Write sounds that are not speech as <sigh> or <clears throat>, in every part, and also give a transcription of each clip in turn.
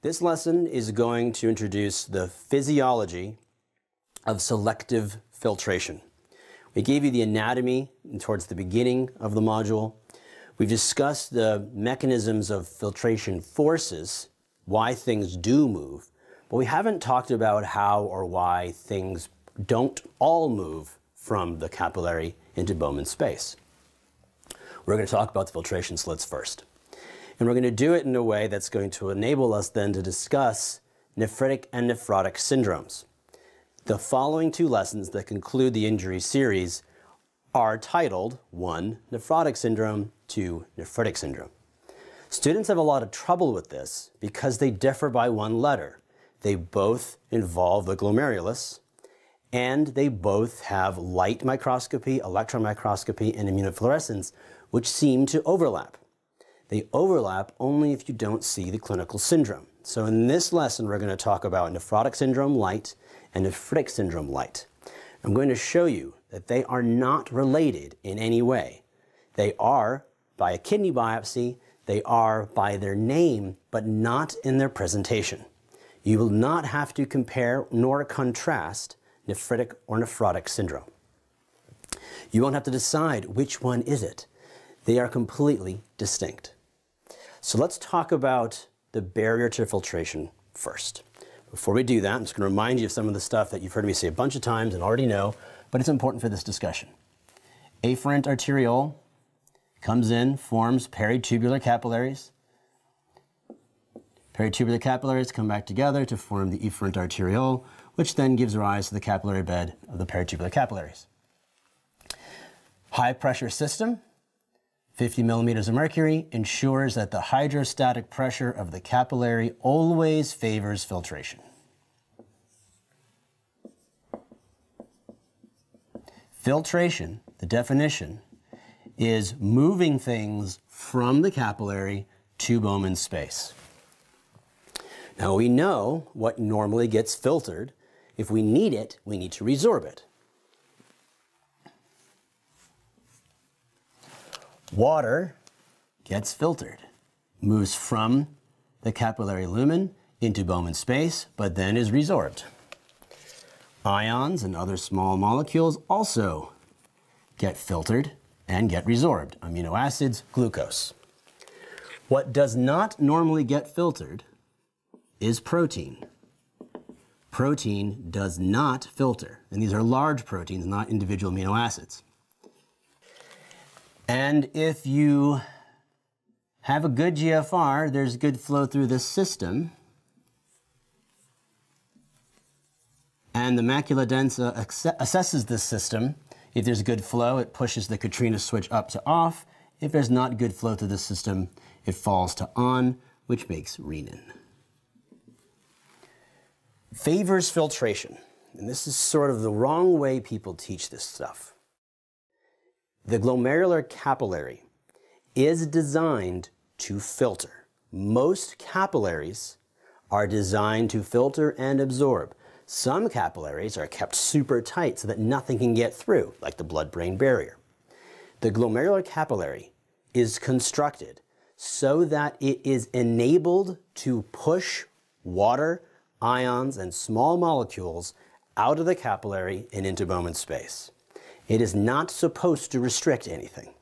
This lesson is going to introduce the physiology of selective filtration. We gave you the anatomy towards the beginning of the module. We've discussed the mechanisms of filtration forces, why things do move, but we haven't talked about how or why things don't all move from the capillary into Bowman space. We're going to talk about the filtration slits first. And we're going to do it in a way that's going to enable us then to discuss nephritic and nephrotic syndromes. The following two lessons that conclude the injury series are titled 1. Nephrotic syndrome, 2. Nephritic syndrome. Students have a lot of trouble with this because they differ by one letter. They both involve the glomerulus, and they both have light microscopy, electron microscopy, and immunofluorescence, which seem to overlap. They overlap only if you don't see the clinical syndrome. So in this lesson, we're going to talk about nephrotic syndrome light and nephritic syndrome light. I'm going to show you that they are not related in any way. They are by a kidney biopsy, they are by their name, but not in their presentation. You will not have to compare nor contrast nephritic or nephrotic syndrome. You won't have to decide which one is it. They are completely distinct. So let's talk about the barrier to filtration first. Before we do that, I'm just going to remind you of some of the stuff that you've heard me say a bunch of times and already know, but it's important for this discussion. Afferent arteriole comes in, forms peritubular capillaries. Peritubular capillaries come back together to form the efferent arteriole, which then gives rise to the capillary bed of the peritubular capillaries. High pressure system 50 millimeters of mercury ensures that the hydrostatic pressure of the capillary always favors filtration. Filtration, the definition, is moving things from the capillary to Bowman space. Now we know what normally gets filtered. If we need it, we need to resorb it. Water gets filtered, moves from the capillary lumen into Bowman space, but then is resorbed. Ions and other small molecules also get filtered and get resorbed. Amino acids, glucose. What does not normally get filtered is protein. Protein does not filter, and these are large proteins, not individual amino acids. And if you have a good GFR, there's good flow through this system. And the macula densa assesses this system. If there's good flow, it pushes the Katrina switch up to off. If there's not good flow through the system, it falls to on, which makes renin. Favors filtration. And this is sort of the wrong way people teach this stuff. The glomerular capillary is designed to filter. Most capillaries are designed to filter and absorb. Some capillaries are kept super tight so that nothing can get through, like the blood-brain barrier. The glomerular capillary is constructed so that it is enabled to push water, ions, and small molecules out of the capillary and into Bowman's space. It is not supposed to restrict anything.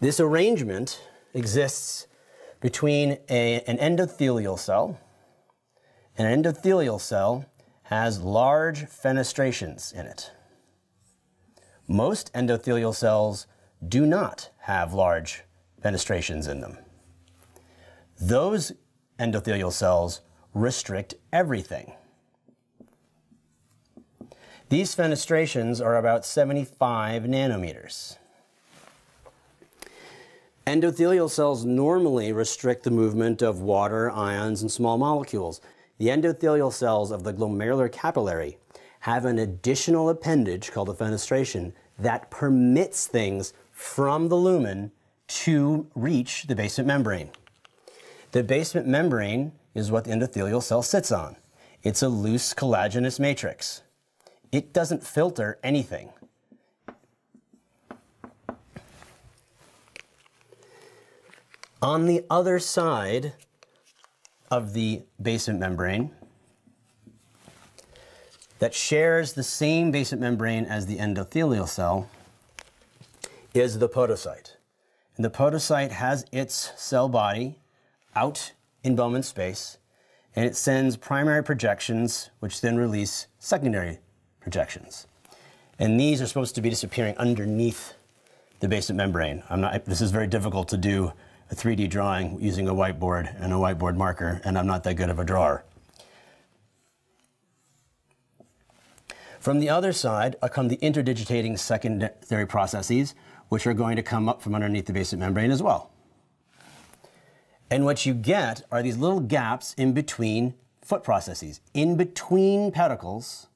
This arrangement exists between a, an endothelial cell. An endothelial cell has large fenestrations in it. Most endothelial cells do not have large fenestrations in them. Those endothelial cells restrict everything. These fenestrations are about 75 nanometers. Endothelial cells normally restrict the movement of water, ions, and small molecules. The endothelial cells of the glomerular capillary have an additional appendage called a fenestration that permits things from the lumen to reach the basement membrane. The basement membrane is what the endothelial cell sits on. It's a loose collagenous matrix it doesn't filter anything. On the other side of the basement membrane that shares the same basement membrane as the endothelial cell is the podocyte. And the podocyte has its cell body out in Bowman space, and it sends primary projections, which then release secondary projections. And these are supposed to be disappearing underneath the basement membrane. I'm not, this is very difficult to do a 3D drawing using a whiteboard and a whiteboard marker, and I'm not that good of a drawer. From the other side uh, come the interdigitating secondary processes, which are going to come up from underneath the basement membrane as well. And what you get are these little gaps in between foot processes. In between pedicles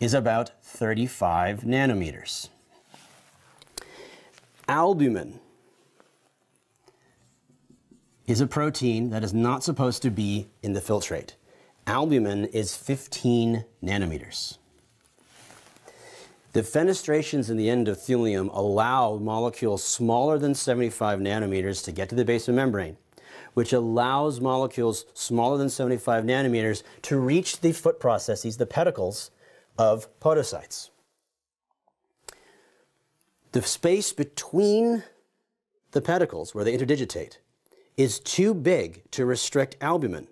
is about 35 nanometers. Albumin is a protein that is not supposed to be in the filtrate. Albumin is 15 nanometers. The fenestrations in the endothelium allow molecules smaller than 75 nanometers to get to the basement membrane, which allows molecules smaller than 75 nanometers to reach the foot processes, the pedicles of podocytes. The space between the pedicles where they interdigitate is too big to restrict albumin.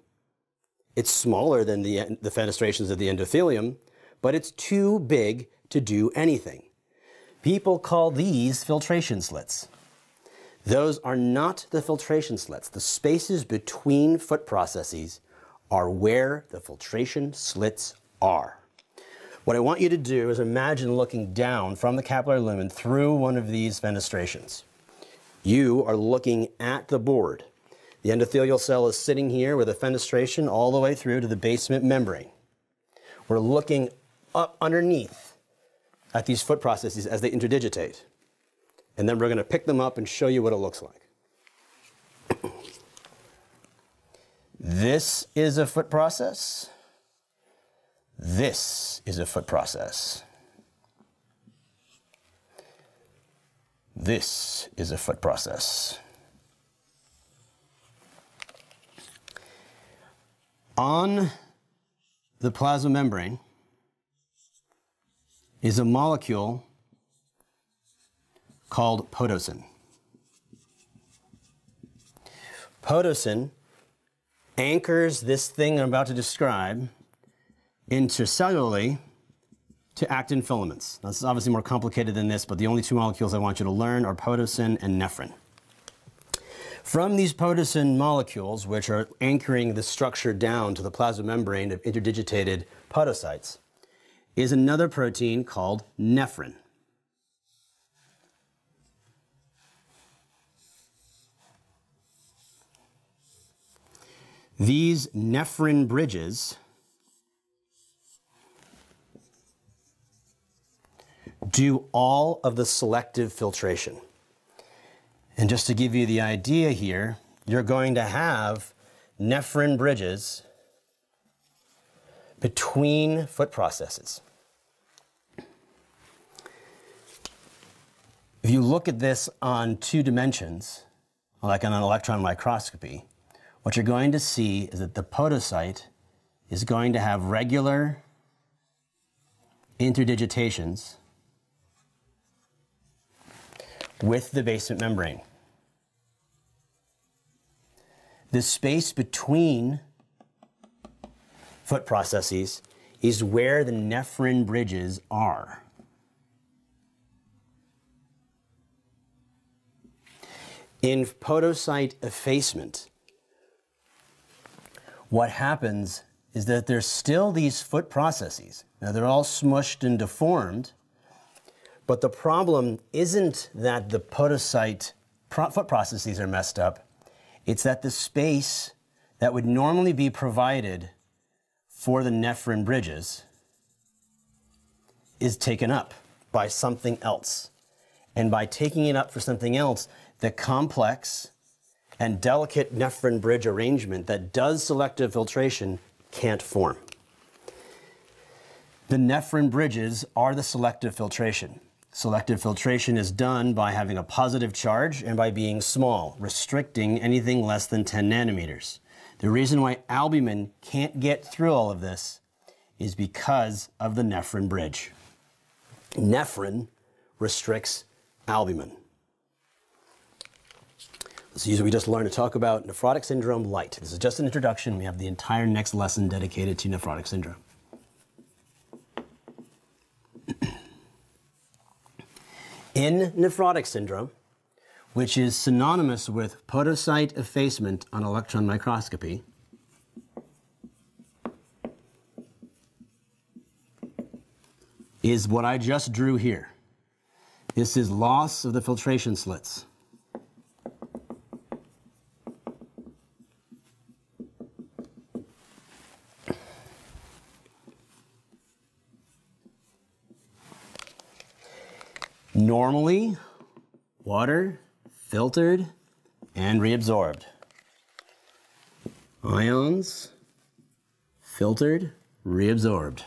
It's smaller than the, the fenestrations of the endothelium, but it's too big to do anything. People call these filtration slits. Those are not the filtration slits. The spaces between foot processes are where the filtration slits are. What I want you to do is imagine looking down from the capillary lumen through one of these fenestrations. You are looking at the board. The endothelial cell is sitting here with a fenestration all the way through to the basement membrane. We're looking up underneath at these foot processes as they interdigitate. And then we're going to pick them up and show you what it looks like. this is a foot process. This is a foot process. This is a foot process. On the plasma membrane is a molecule called podocin. Podocin anchors this thing I'm about to describe intercellularly to actin filaments. Now, this is obviously more complicated than this, but the only two molecules I want you to learn are podocin and nephrin. From these podocin molecules, which are anchoring the structure down to the plasma membrane of interdigitated podocytes, is another protein called nephrin. These nephrin bridges do all of the selective filtration. And just to give you the idea here, you're going to have nephrin bridges between foot processes. If you look at this on two dimensions, like on an electron microscopy, what you're going to see is that the podocyte is going to have regular interdigitations with the basement membrane. The space between foot processes is where the nephrin bridges are. In podocyte effacement, what happens is that there's still these foot processes. Now they're all smushed and deformed, but the problem isn't that the podocyte foot processes are messed up. It's that the space that would normally be provided for the nephrin bridges is taken up by something else. And by taking it up for something else, the complex and delicate nephrin bridge arrangement that does selective filtration can't form. The nephrin bridges are the selective filtration. Selective filtration is done by having a positive charge and by being small, restricting anything less than 10 nanometers. The reason why albumin can't get through all of this is because of the nephrin bridge. Nephrin restricts albumin. Let's use what we just learned to talk about nephrotic syndrome light. This is just an introduction. We have the entire next lesson dedicated to nephrotic syndrome. In nephrotic syndrome, which is synonymous with podocyte effacement on electron microscopy, is what I just drew here. This is loss of the filtration slits. Normally, water filtered and reabsorbed. Ions filtered, reabsorbed.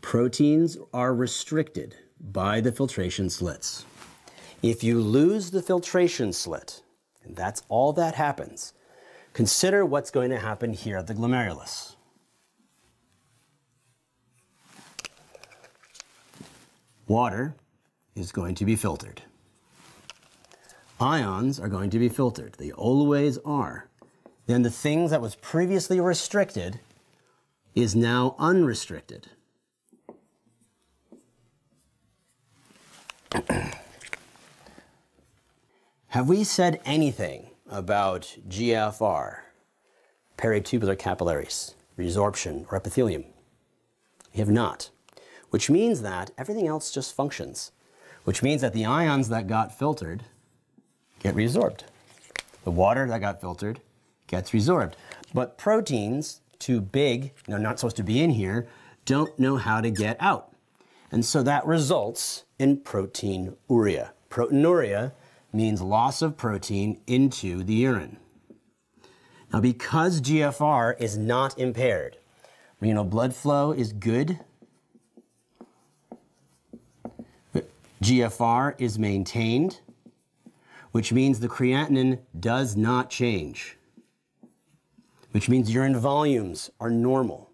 Proteins are restricted by the filtration slits. If you lose the filtration slit, and that's all that happens, consider what's going to happen here at the glomerulus. Water is going to be filtered. Ions are going to be filtered. They always are. Then the things that was previously restricted is now unrestricted. <clears throat> Have we said anything about GFR, peritubular capillaries, resorption, or epithelium? We have not which means that everything else just functions, which means that the ions that got filtered get resorbed. The water that got filtered gets resorbed. But proteins, too big, they're not supposed to be in here, don't know how to get out. And so that results in proteinuria. Proteinuria means loss of protein into the urine. Now, because GFR is not impaired, renal blood flow is good, GFR is maintained, which means the creatinine does not change, which means urine volumes are normal.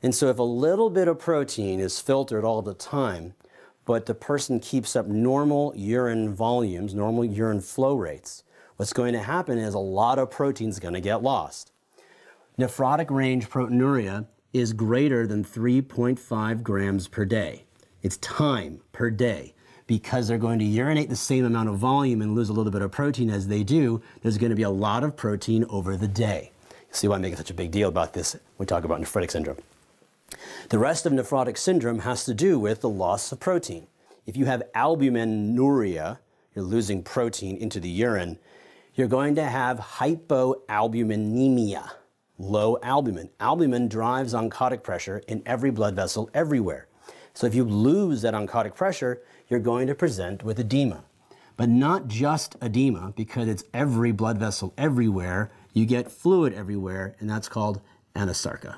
And so if a little bit of protein is filtered all the time, but the person keeps up normal urine volumes, normal urine flow rates, what's going to happen is a lot of protein is going to get lost. Nephrotic range proteinuria is greater than 3.5 grams per day. It's time per day because they're going to urinate the same amount of volume and lose a little bit of protein as they do, there's going to be a lot of protein over the day. See why I'm making such a big deal about this when we talk about nephrotic syndrome. The rest of nephrotic syndrome has to do with the loss of protein. If you have albuminuria, you're losing protein into the urine, you're going to have hypoalbuminemia, low albumin. Albumin drives oncotic pressure in every blood vessel everywhere. So if you lose that oncotic pressure, you're going to present with edema. But not just edema, because it's every blood vessel everywhere. You get fluid everywhere, and that's called anasarca.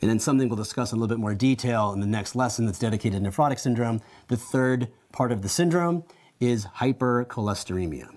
And then something we'll discuss in a little bit more detail in the next lesson that's dedicated to nephrotic syndrome. The third part of the syndrome is hypercholesteremia.